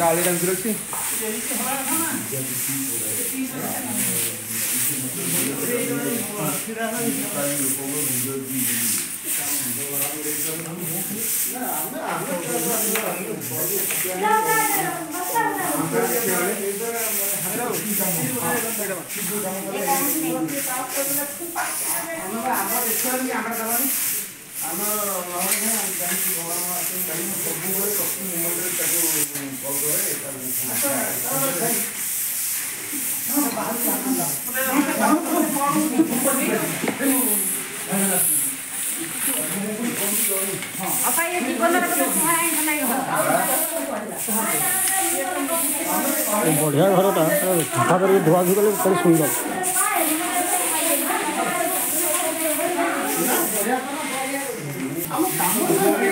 গালি রঙ রুটি আমার আমার আপা এই জীবনের কোনো সহায়ক নাই বঢ়িয়া ঘরটা ঠান্ডা করে ধোয়া ধুয়ে গেলে সুন্দর আমার